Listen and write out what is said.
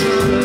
ocean.